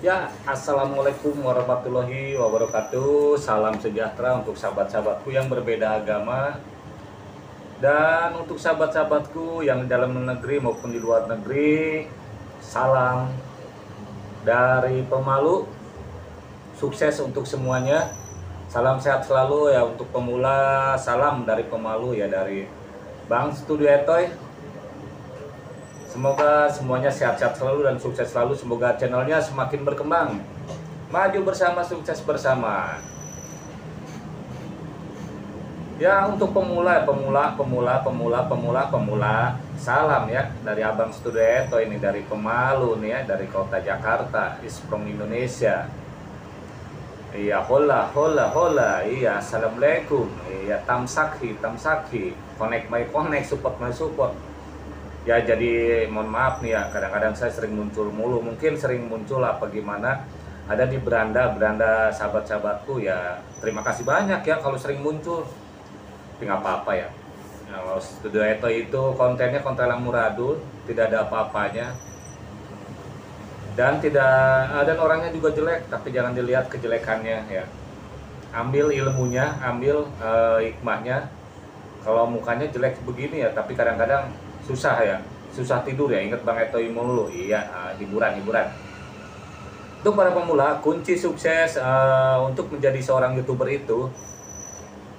Ya, Assalamualaikum warahmatullahi wabarakatuh. Salam sejahtera untuk sahabat-sahabatku yang berbeda agama. Dan untuk sahabat-sahabatku yang di dalam negeri maupun di luar negeri Salam dari pemalu. Sukses untuk semuanya. Salam sehat selalu ya untuk pemula. Salam dari pemalu ya dari Bang Studio Etoy Semoga semuanya sehat-sehat selalu dan sukses selalu. Semoga channelnya semakin berkembang. Maju bersama, sukses bersama. Ya untuk pemula, pemula, pemula, pemula, pemula, pemula. Salam ya dari Abang Studio ini dari Pemalu nih ya, dari kota Jakarta, is from Indonesia. Iya, hola, hola, hola. Iya, assalamualaikum. Iya, tamsakhi, tamsakhi. Connect my connect, support my support ya jadi mohon maaf nih ya kadang-kadang saya sering muncul mulu. Mungkin sering muncul apa gimana ada di beranda beranda sahabat-sahabatku ya terima kasih banyak ya kalau sering muncul. Tapi apa-apa ya. Kalau studio Eto itu kontennya konten yang muradul tidak ada apa-apanya. Dan tidak dan orangnya juga jelek tapi jangan dilihat kejelekannya ya. Ambil ilmunya ambil uh, hikmahnya. Kalau mukanya jelek begini ya tapi kadang-kadang susah ya susah tidur ya ingat bang Eto mulu. Iya uh, hiburan hiburan. Untuk para pemula kunci sukses uh, untuk menjadi seorang youtuber itu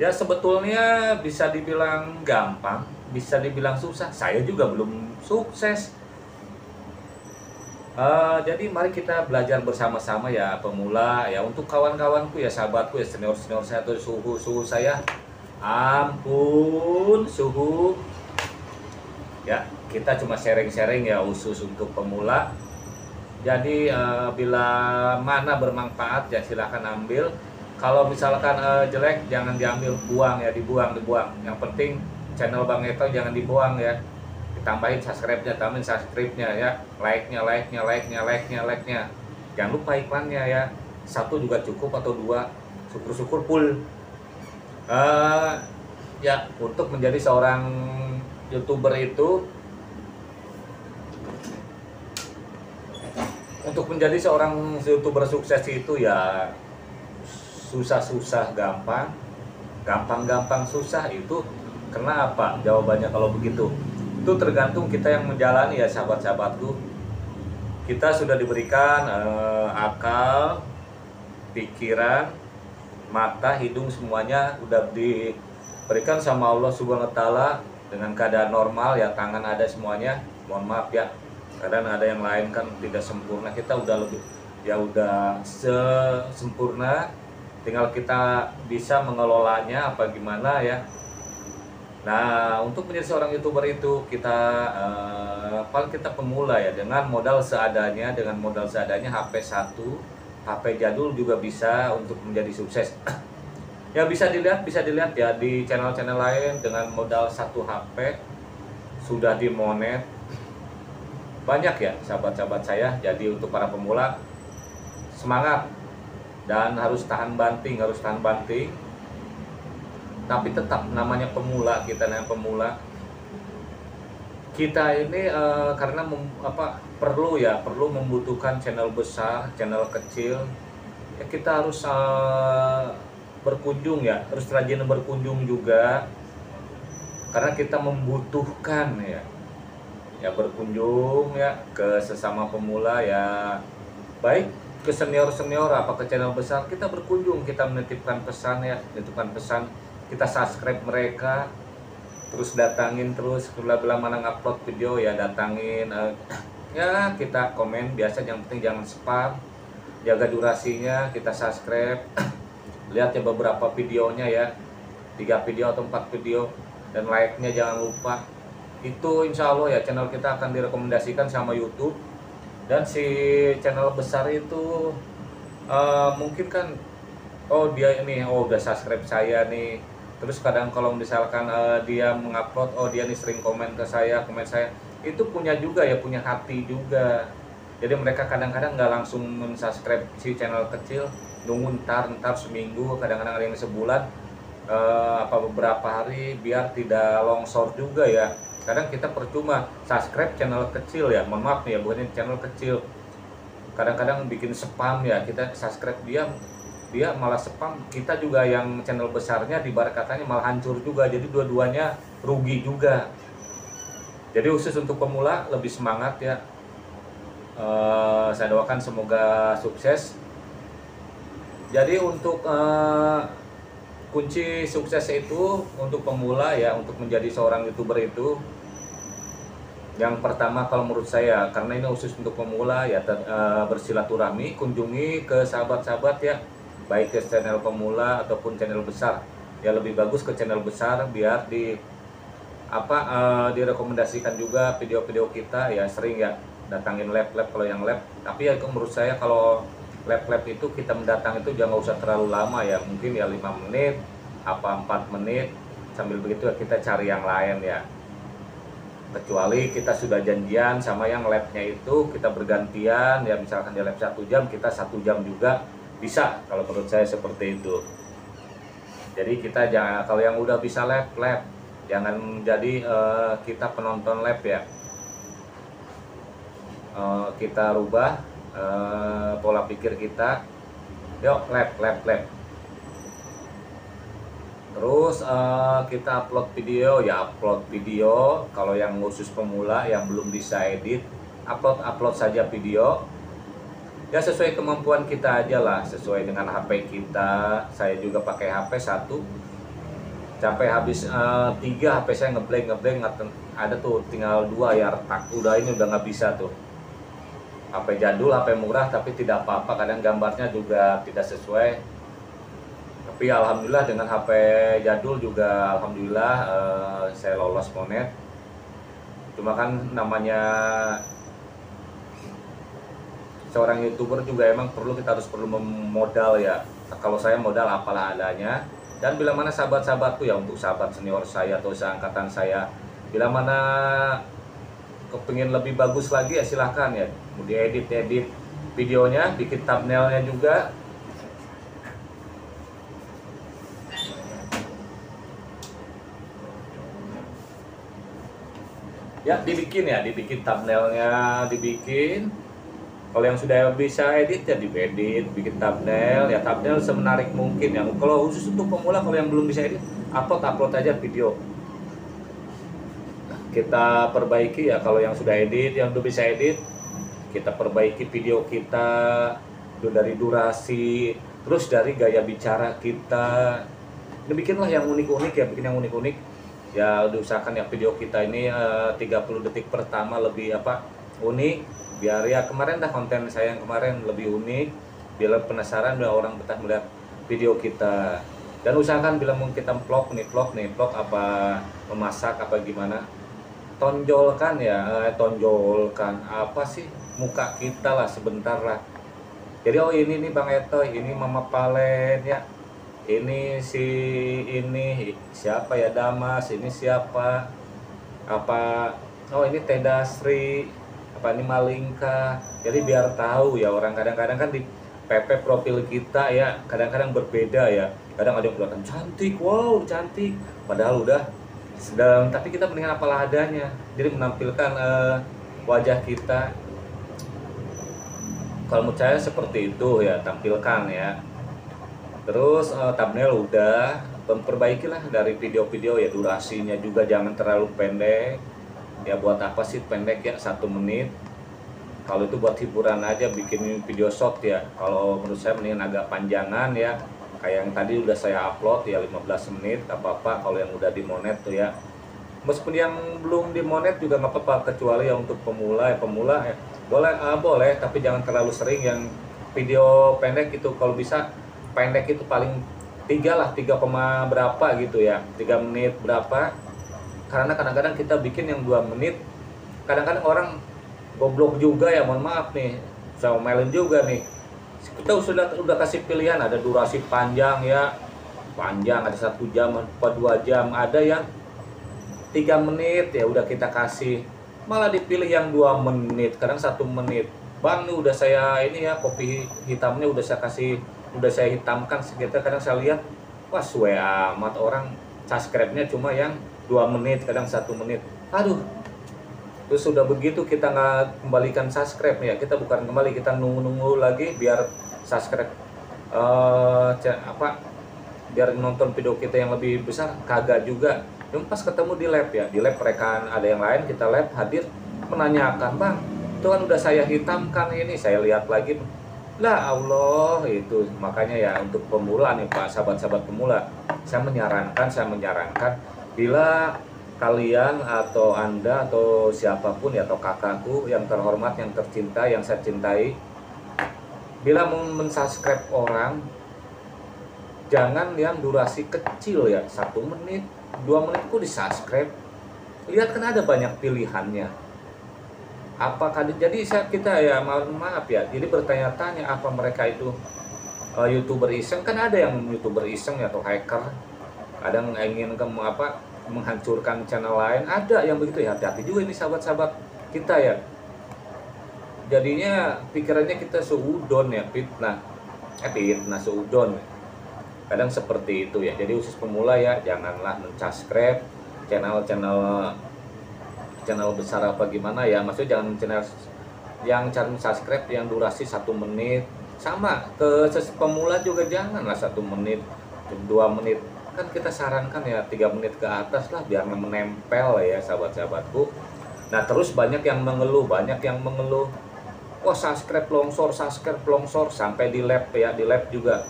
ya sebetulnya bisa dibilang gampang bisa dibilang susah. Saya juga belum sukses. Uh, jadi mari kita belajar bersama-sama ya pemula. Ya untuk kawan-kawanku ya sahabatku ya senior-senior saya atau suhu-suhu saya. Ampun suhu ya kita cuma sharing-sharing ya khusus untuk pemula. Jadi uh, bila mana bermanfaat ya silahkan ambil. Kalau misalkan uh, jelek jangan diambil buang ya dibuang dibuang. Yang penting channel Bang Eto jangan dibuang ya. Ditambahin subscribe-nya tambahin subscribe-nya ya. Like-nya like-nya like-nya like-nya like-nya. Jangan lupa iklannya ya. Satu juga cukup atau dua syukur-syukur full. Uh, ya untuk menjadi seorang youtuber itu untuk menjadi seorang youtuber sukses itu ya susah-susah gampang. Gampang-gampang susah itu kenapa jawabannya kalau begitu. Itu tergantung kita yang menjalani ya sahabat-sahabatku. Kita sudah diberikan eh, akal pikiran mata hidung semuanya udah diberikan sama Allah Subhanahu wa taala dengan keadaan normal ya tangan ada semuanya. Mohon maaf ya. Kadang ada yang lain kan tidak sempurna. Kita udah lebih ya udah sempurna tinggal kita bisa mengelolanya apa gimana ya. Nah untuk menjadi seorang youtuber itu kita uh, paling kita pemula ya. Dengan modal seadanya dengan modal seadanya HP 1 HP jadul juga bisa untuk menjadi sukses ya bisa dilihat bisa dilihat ya di channel-channel lain dengan modal satu HP sudah dimonet. Banyak ya sahabat-sahabat saya jadi untuk para pemula semangat dan harus tahan banting harus tahan banting. Tapi tetap namanya pemula kita namanya pemula. Kita ini uh, karena mem, apa perlu ya perlu membutuhkan channel besar channel kecil. Ya kita harus uh, berkunjung ya. Terus rajin berkunjung juga. Karena kita membutuhkan ya. Ya berkunjung ya ke sesama pemula ya. Baik ke senior senior apa ke channel besar kita berkunjung kita menitipkan pesan ya menitipkan pesan. Kita subscribe mereka terus datangin terus bila bila mana ngupload video ya datangin uh, ya kita komen biasa yang penting jangan spam jaga durasinya kita subscribe lihat ya beberapa videonya ya. Tiga video atau empat video. Dan like-nya jangan lupa. Itu insya Allah ya channel kita akan direkomendasikan sama YouTube. Dan si channel besar itu uh, mungkin kan oh dia ini oh udah subscribe saya nih. Terus kadang kalau misalkan uh, dia mengupload oh dia nih sering komen ke saya komen saya. Itu punya juga ya punya hati juga. Jadi mereka kadang-kadang nggak langsung mensubscribe si channel kecil nunggu ntar ntar seminggu kadang-kadang ada yang sebulan uh, apa beberapa hari biar tidak longsor juga ya. Kadang kita percuma subscribe channel kecil ya mohon maaf nih ya bukan channel kecil. Kadang-kadang bikin spam ya kita subscribe dia dia malah spam. Kita juga yang channel besarnya di barat katanya malah hancur juga jadi dua-duanya rugi juga. Jadi khusus untuk pemula lebih semangat ya. Uh, saya doakan semoga sukses jadi untuk uh, kunci sukses itu untuk pemula ya untuk menjadi seorang youtuber itu yang pertama kalau menurut saya karena ini khusus untuk pemula ya uh, bersilaturahmi kunjungi ke sahabat-sahabat ya baik ke channel pemula ataupun channel besar. Ya lebih bagus ke channel besar biar di apa uh, direkomendasikan juga video-video kita ya sering ya datangin lab-lab kalau yang lab. Tapi ya menurut saya kalau lab-lab itu kita mendatang itu jangan usah terlalu lama ya. Mungkin ya lima menit apa empat menit. Sambil begitu ya kita cari yang lain ya. Kecuali kita sudah janjian sama yang labnya itu kita bergantian ya misalkan di lab satu jam kita satu jam juga bisa kalau menurut saya seperti itu. Jadi kita jangan kalau yang udah bisa lab lab. Jangan menjadi uh, kita penonton lab ya. Uh, kita rubah uh, pola pikir kita yuk lab lab lab terus uh, kita upload video. Ya upload video. Kalau yang khusus pemula yang belum bisa edit upload upload saja video. Ya sesuai kemampuan kita aja lah. Sesuai dengan HP kita. Saya juga pakai HP satu. Sampai habis uh, tiga HP saya ngeblank ngeblank ada tuh tinggal dua ya retak. Udah ini udah nggak bisa tuh HP jadul HP murah tapi tidak apa-apa. Kadang gambarnya juga tidak sesuai. Tapi alhamdulillah dengan HP jadul juga alhamdulillah uh, saya lolos monet. Cuma kan namanya seorang youtuber juga emang perlu kita harus perlu memodal ya. Kalau saya modal apalah adanya. Dan bila mana sahabat-sahabatku ya untuk sahabat senior saya atau seangkatan saya bila mana kepingin lebih bagus lagi ya silahkan ya. Mau diedit edit videonya bikin thumbnailnya juga. Ya dibikin ya dibikin thumbnailnya dibikin. Kalau yang sudah bisa edit ya diedit bikin thumbnail. Ya thumbnail semenarik mungkin ya. Kalau khusus untuk pemula kalau yang belum bisa edit upload upload aja video kita perbaiki ya kalau yang sudah edit yang belum bisa edit kita perbaiki video kita dari durasi terus dari gaya bicara kita. Ini bikinlah yang unik-unik ya bikin yang unik-unik. Ya diusahakan ya video kita ini eh, uh, 30 detik pertama lebih apa unik. Biar ya kemarin dah konten saya yang kemarin lebih unik. Biar penasaran biar orang betah melihat video kita. Dan usahakan bila mau kita vlog nih vlog nih vlog apa memasak apa gimana tonjolkan ya eh, tonjolkan apa sih muka kita lah sebentar lah. Jadi oh ini nih Bang Eto ini Mama Palen ya. Ini si ini siapa ya Damas ini siapa? Apa oh ini Teda Sri apa ini malingkah jadi biar tahu ya orang kadang-kadang kan di PP profil kita ya kadang-kadang berbeda ya. Kadang ada yang kelihatan cantik wow cantik. Padahal udah sedang tapi kita mendingan apalah adanya. Jadi menampilkan uh, wajah kita. Kalau menurut saya seperti itu ya tampilkan ya. Terus uh, thumbnail udah. Perbaikilah dari video-video ya durasinya juga jangan terlalu pendek. Ya buat apa sih pendek ya satu menit. Kalau itu buat hiburan aja bikin video short ya. Kalau menurut saya mendingan agak panjangan ya kayak yang tadi udah saya upload ya 15 menit apa-apa kalau yang udah dimonet tuh ya. Meskipun yang belum dimonet juga nggak apa-apa kecuali yang untuk pemula ya pemula ya. Boleh ah, boleh tapi jangan terlalu sering yang video pendek itu. Kalau bisa pendek itu paling tiga lah tiga koma berapa gitu ya tiga menit berapa. Karena kadang-kadang kita bikin yang dua menit kadang-kadang orang goblok juga ya mohon maaf nih saya melin juga nih kita sudah udah kasih pilihan ada durasi panjang ya. Panjang ada satu jam atau dua jam ada yang tiga menit ya udah kita kasih. Malah dipilih yang dua menit kadang satu menit. Bang nih udah saya ini ya kopi hitamnya udah saya kasih udah saya hitamkan sekitar kadang saya lihat wah suwe amat orang. Subscribe-nya cuma yang dua menit kadang satu menit. Aduh terus sudah begitu kita nggak kembalikan subscribe ya kita bukan kembali kita nunggu-nunggu lagi biar subscribe uh, apa biar nonton video kita yang lebih besar kagak juga. Yang pas ketemu di lab ya di lab mereka ada yang lain kita lab hadir menanyakan bang itu kan udah saya hitamkan ini. Saya lihat lagi lah Allah itu. Makanya ya untuk pemula nih Pak sahabat-sahabat pemula saya menyarankan saya menyarankan bila kalian atau anda atau siapa pun ya atau kakakku yang terhormat yang tercinta yang saya cintai bila mau mensubscribe orang jangan yang durasi kecil ya satu menit dua menit ku di subscribe lihat kan ada banyak pilihannya. Apakah jadi saya kita ya maaf maaf ya jadi bertanya-tanya apa mereka itu uh, youtuber iseng. Kan ada yang youtuber iseng ya atau hacker. Kadang ingin ke apa menghancurkan channel lain. Ada yang begitu ya hati-hati juga ini sahabat-sahabat kita ya. Jadinya pikirannya kita seudon ya fitnah. Eh fitnah seudon. Kadang seperti itu ya. Jadi usus pemula ya janganlah mensubscribe channel-channel channel besar apa gimana ya. Maksudnya jangan channel yang cari subscribe yang durasi satu menit. Sama ke pemula juga janganlah satu menit dua menit kan kita sarankan ya tiga menit ke atas lah biar menempel ya sahabat-sahabatku. Nah terus banyak yang mengeluh banyak yang mengeluh. Wah subscribe longsor subscribe longsor sampai di lab ya di lab juga.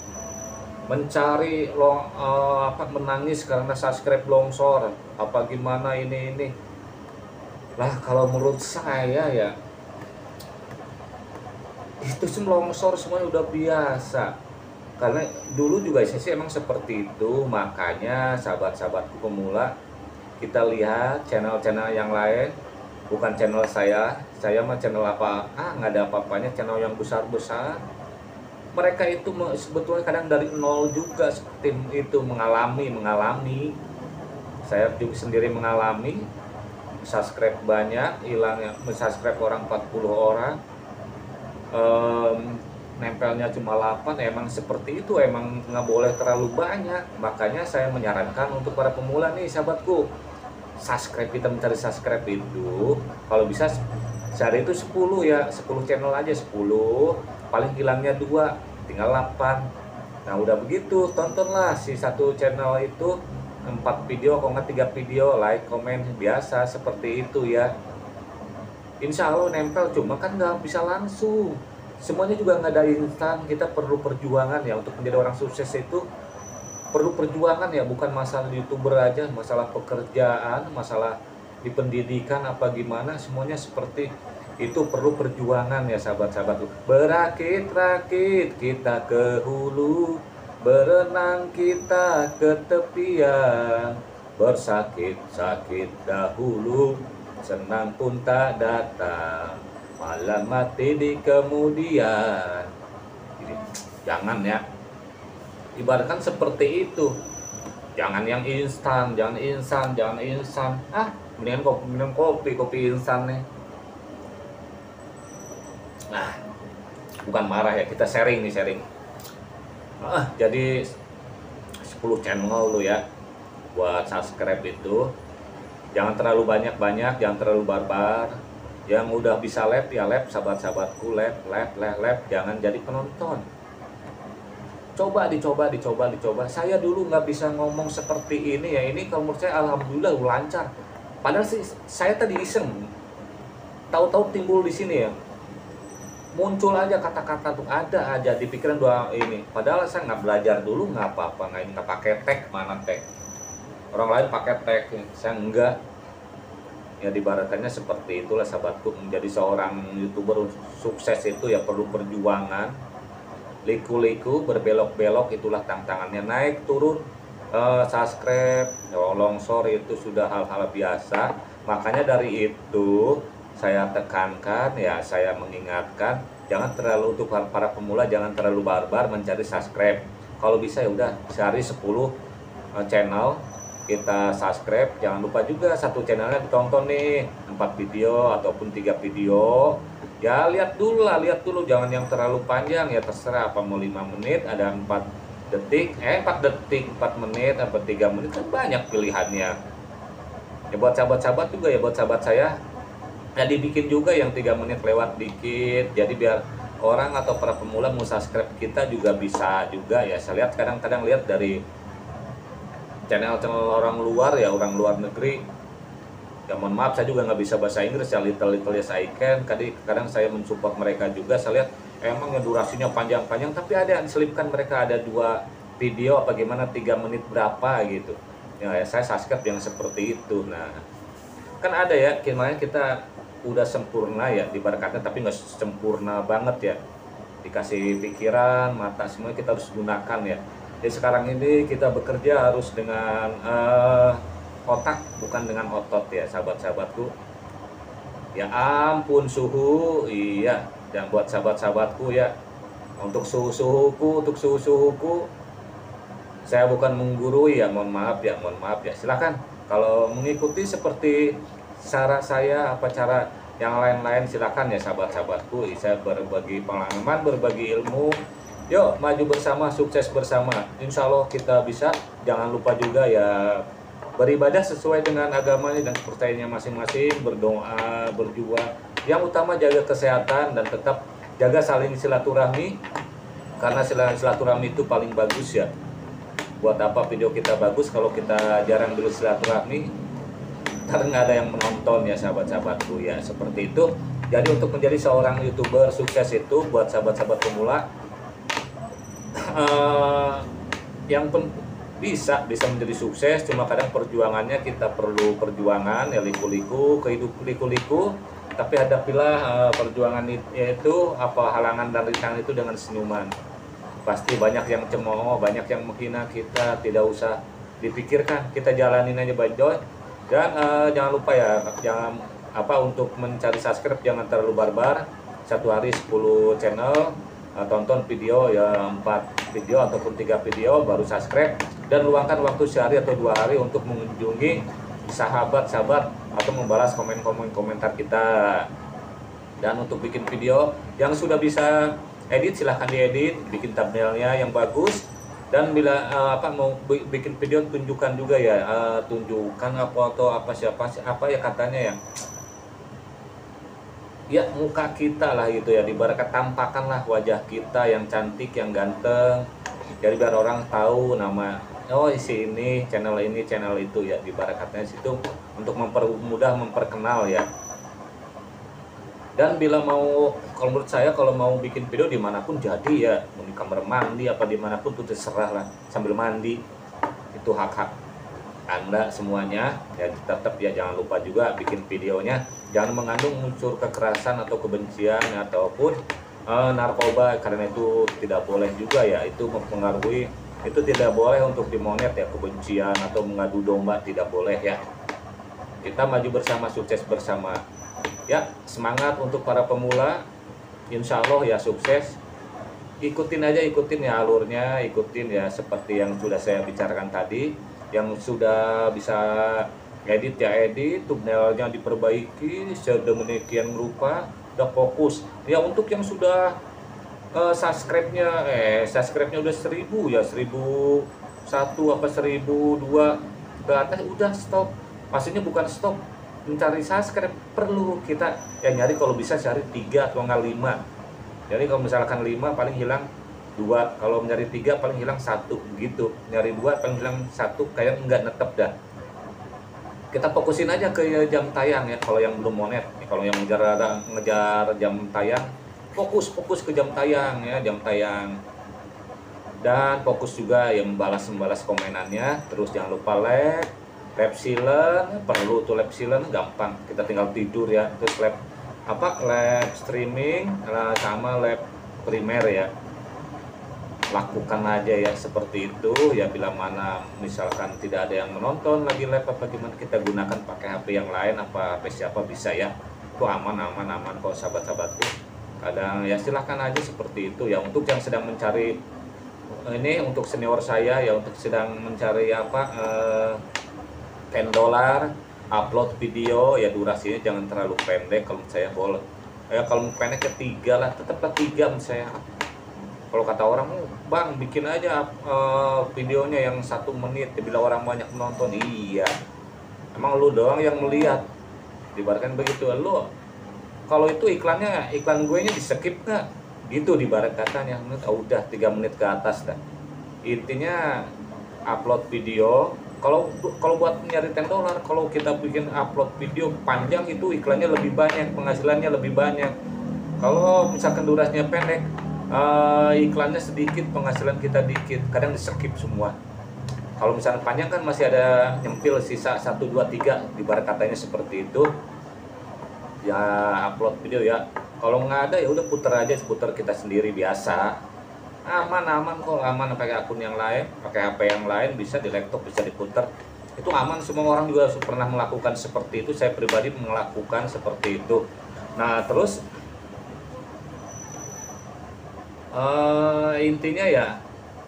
Mencari long uh, apa menangis karena subscribe longsor. Apa gimana ini ini? Lah kalau menurut saya ya itu semua longsor semuanya udah biasa karena dulu juga sih emang seperti itu. Makanya sahabat-sahabatku pemula kita lihat channel-channel yang lain. Bukan channel saya saya mah channel apa ah nggak ada apa-apanya channel yang besar-besar. Mereka itu sebetulnya kadang dari nol juga seperti itu mengalami mengalami. Saya juga sendiri mengalami. Subscribe banyak hilang subscribe orang 40 orang. Um, nempelnya cuma 8 emang seperti itu emang nggak boleh terlalu banyak. Makanya saya menyarankan untuk para pemula nih sahabatku subscribe kita mencari subscribe itu kalau bisa sehari itu 10 ya 10 channel aja 10 paling hilangnya dua tinggal 8 nah udah begitu tontonlah si satu channel itu. Empat video kalau nggak tiga video like komen biasa seperti itu ya. Insya Allah nempel cuma kan nggak bisa langsung semuanya juga nggak ada instan kita perlu perjuangan ya. Untuk menjadi orang sukses itu perlu perjuangan ya bukan masalah youtuber aja masalah pekerjaan masalah di pendidikan apa gimana semuanya seperti itu perlu perjuangan ya sahabat-sahabat. Berakit-rakit kita ke hulu berenang kita ke tepian. Bersakit-sakit dahulu senang pun tak datang malam mati di kemudian. Jadi, jangan ya. Ibaratkan seperti itu. Jangan yang instan jangan instan jangan instan. Ah mendingan kopi minum kopi kopi instan nih. Nah bukan marah ya kita sharing nih sharing. Ah jadi 10 channel lu ya buat subscribe itu. Jangan terlalu banyak-banyak jangan terlalu barbar yang udah bisa lab ya lab sahabat-sahabatku lab lab lab lab. Jangan jadi penonton. Coba dicoba dicoba dicoba. Saya dulu nggak bisa ngomong seperti ini ya. Ini kalau menurut saya alhamdulillah lancar. Padahal sih saya tadi iseng. Tahu-tahu timbul di sini ya. Muncul aja kata-kata tuh. Ada aja di pikiran dua ini. Padahal saya nggak belajar dulu nggak apa-apa. Nggak pakai tag mana tag. Orang lain pakai tag. Saya enggak ya dibaratannya seperti itulah sahabatku. Menjadi seorang youtuber sukses itu ya perlu perjuangan. Liku-liku berbelok-belok itulah tantangannya. Naik turun uh, subscribe longsor itu sudah hal-hal biasa. Makanya dari itu saya tekankan ya saya mengingatkan jangan terlalu untuk para pemula jangan terlalu barbar mencari subscribe. Kalau bisa ya udah sehari 10 eh, channel kita subscribe. Jangan lupa juga satu channelnya ditonton nih. Empat video ataupun tiga video. Ya lihat dulu lah lihat dulu. Jangan yang terlalu panjang ya terserah apa mau lima menit ada empat detik. Eh empat detik empat menit apa tiga menit kan banyak pilihannya. Ya buat sahabat-sahabat juga ya buat sahabat saya. Ya dibikin juga yang tiga menit lewat dikit. Jadi biar orang atau para pemula mau subscribe kita juga bisa juga ya. Saya lihat kadang-kadang lihat dari channel-channel orang luar ya orang luar negeri. Ya mohon maaf saya juga nggak bisa bahasa Inggris ya little little yes I can. Kadang, kadang saya mensupport mereka juga. Saya lihat emang durasinya panjang-panjang tapi ada diselipkan mereka ada dua video apa gimana tiga menit berapa gitu. Ya, ya saya subscribe yang seperti itu. Nah kan ada ya gimana kita udah sempurna ya di barakatnya tapi nggak sempurna banget ya. Dikasih pikiran mata semua kita harus gunakan ya jadi sekarang ini kita bekerja harus dengan uh, otak bukan dengan otot ya sahabat-sahabatku. Ya ampun suhu. Iya dan buat sahabat-sahabatku ya. Untuk suhu-suhuku untuk suhu-suhuku saya bukan menggurui. Ya mohon maaf ya mohon maaf ya. Silahkan kalau mengikuti seperti cara saya apa cara yang lain-lain silakan ya sahabat-sahabatku. Saya berbagi pengalaman berbagi ilmu yuk maju bersama sukses bersama. Insya Allah kita bisa. Jangan lupa juga ya beribadah sesuai dengan agamanya dan kepercayaannya masing-masing berdoa berjuang. Yang utama jaga kesehatan dan tetap jaga saling silaturahmi. Karena silaturahmi itu paling bagus ya. Buat apa video kita bagus kalau kita jarang dulu silaturahmi? Karena nggak ada yang menonton ya sahabat-sahabatku ya. Seperti itu. Jadi untuk menjadi seorang youtuber sukses itu buat sahabat-sahabat pemula uh, yang bisa bisa menjadi sukses cuma kadang perjuangannya kita perlu perjuangan ya liku-liku kehidup liku-liku. Tapi hadapilah uh, perjuangan itu apa halangan dan rintangan itu dengan senyuman. Pasti banyak yang cemooh banyak yang menghina kita tidak usah dipikirkan. Kita jalanin aja banjoy dan uh, jangan lupa ya jangan apa untuk mencari subscribe jangan terlalu barbar. Satu hari 10 channel uh, tonton video ya 4 video ataupun tiga video baru subscribe dan luangkan waktu sehari atau dua hari untuk mengunjungi sahabat-sahabat atau membalas komen-komen komentar kita. Dan untuk bikin video yang sudah bisa edit silahkan diedit bikin thumbnailnya yang bagus. Dan bila uh, apa mau bikin video tunjukkan juga ya uh, tunjukkan apa atau apa siapa apa ya katanya ya ya muka kita lah gitu ya. Dibarakat tampakkanlah wajah kita yang cantik yang ganteng. Jadi biar orang tahu nama oh isi ini channel ini channel itu ya. Dibarakatnya situ untuk mempermudah memperkenal ya. Dan bila mau kalau menurut saya kalau mau bikin video di mana pun jadi ya. Mau di kamar mandi apa di mana pun tuh terserah lah. Sambil mandi. Itu hak-hak anda semuanya. Ya tetap ya jangan lupa juga bikin videonya jangan mengandung unsur kekerasan atau kebencian ataupun uh, narkoba karena itu tidak boleh juga ya. Itu mempengaruhi itu tidak boleh untuk dimonet ya kebencian atau mengadu domba tidak boleh ya. Kita maju bersama sukses bersama. Ya semangat untuk para pemula. Insya Allah ya sukses. Ikutin aja ikutin ya alurnya ikutin ya seperti yang sudah saya bicarakan tadi. Yang sudah bisa edit ya edit thumbnailnya diperbaiki sedemikian rupa udah fokus. Ya untuk yang sudah uh, subscribe-nya eh subscribe-nya udah seribu ya seribu satu apa seribu dua ke atas udah stop. Maksudnya bukan stop mencari subscribe perlu kita ya nyari kalau bisa cari tiga atau enggak lima. Jadi kalau misalkan lima paling hilang dua. Kalau nyari tiga paling hilang satu gitu. Nyari dua paling hilang satu kayak enggak netep dah kita fokusin aja ke jam tayang ya kalau yang belum monet. Kalau yang ngejar ngejar jam tayang fokus fokus ke jam tayang ya jam tayang. Dan fokus juga yang membalas membalas komenannya terus jangan lupa like lab silent perlu tuh lab gampang. Kita tinggal tidur ya terus lab apa lab streaming sama lab primer ya lakukan aja ya seperti itu. Ya bila mana misalkan tidak ada yang menonton lagi lab apa gimana kita gunakan pakai HP yang lain? Apa HP siapa? Bisa ya. Itu aman aman aman kok sahabat-sahabatku. Kadang ya silahkan aja seperti itu. Ya untuk yang sedang mencari ini untuk senior saya ya untuk sedang mencari apa eh, 10 dolar upload video ya durasinya jangan terlalu pendek kalau saya boleh. Ya kalau pendek ketiga lah tetaplah tiga saya kalau kata orang bang bikin aja uh, videonya yang satu menit bila orang banyak menonton. Iya. Emang lu doang yang melihat. Dibarkan begitu. Lu kalau itu iklannya iklan gue nya di skip nggak? Gitu di barat katanya. Menit oh, udah tiga menit ke atas dah. Intinya upload video. Kalau kalau buat nyari 10 dolar kalau kita bikin upload video panjang itu iklannya lebih banyak penghasilannya lebih banyak. Kalau misalkan durasinya pendek uh, iklannya sedikit penghasilan kita dikit. Kadang di skip semua. Kalau misalnya panjang kan masih ada nyempil sisa 1 2 3 di barat katanya seperti itu. Ya upload video ya. Kalau nggak ada ya udah puter aja puter kita sendiri biasa. Aman aman kok. Aman pakai akun yang lain pakai HP yang lain bisa di laptop bisa diputer itu aman. Semua orang juga pernah melakukan seperti itu. Saya pribadi melakukan seperti itu. Nah terus uh, intinya ya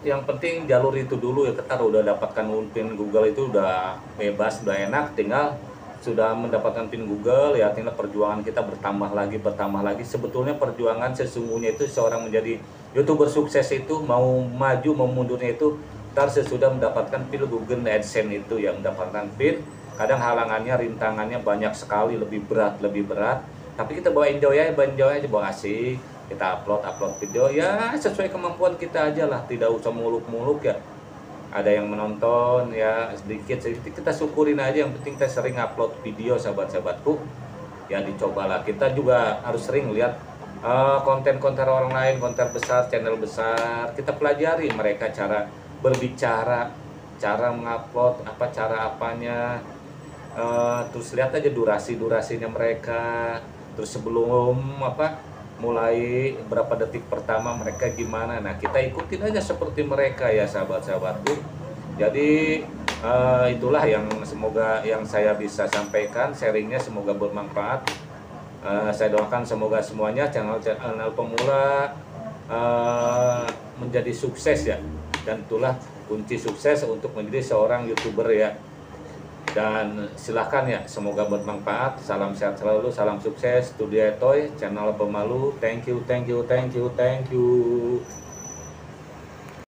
yang penting jalur itu dulu ya kita udah dapatkan pin Google itu udah bebas udah enak. Tinggal sudah mendapatkan pin Google ya tinggal perjuangan kita bertambah lagi bertambah lagi. Sebetulnya perjuangan sesungguhnya itu seorang menjadi youtuber sukses itu mau maju mau mundurnya itu ntar sesudah mendapatkan pin Google AdSense itu yang mendapatkan pin. Kadang halangannya rintangannya banyak sekali lebih berat lebih berat. Tapi kita bawa enjoy aja bawa enjoy aja bawa asik kita upload upload video. Ya sesuai kemampuan kita aja lah. Tidak usah muluk-muluk ya. Ada yang menonton ya sedikit sedikit. Kita syukurin aja. Yang penting kita sering upload video sahabat-sahabatku. Ya dicobalah. Kita juga harus sering lihat eh, konten-konten uh, orang lain konten besar channel besar. Kita pelajari mereka cara berbicara cara mengupload apa cara apanya. Uh, terus lihat aja durasi durasinya mereka. Terus sebelum apa mulai berapa detik pertama mereka gimana. Nah kita ikutin aja seperti mereka ya sahabat-sahabatku. Jadi uh, itulah yang semoga yang saya bisa sampaikan. Sharingnya semoga bermanfaat. Uh, saya doakan semoga semuanya channel-channel pemula uh, menjadi sukses ya. Dan itulah kunci sukses untuk menjadi seorang youtuber ya dan silahkan ya semoga bermanfaat. Salam sehat selalu salam sukses. Studio toy channel pemalu. Thank you thank you thank you thank you